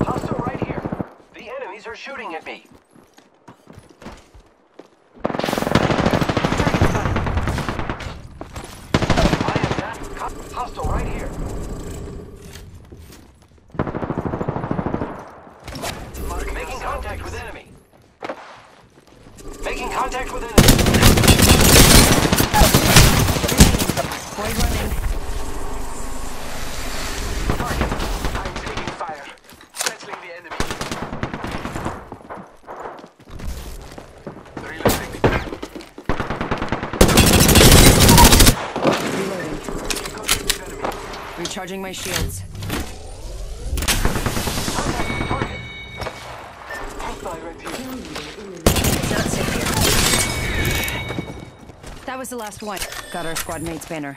Hostile right here. The enemies are shooting at me. I am not. Hostile right here. Making contact with enemy. Making contact with enemy. Boy running. Target. I'm taking fire. Settling the enemy. Reloading. Reloading. Making contact with enemy. Recharging my shields. That was the last one. Got our squad mate's banner.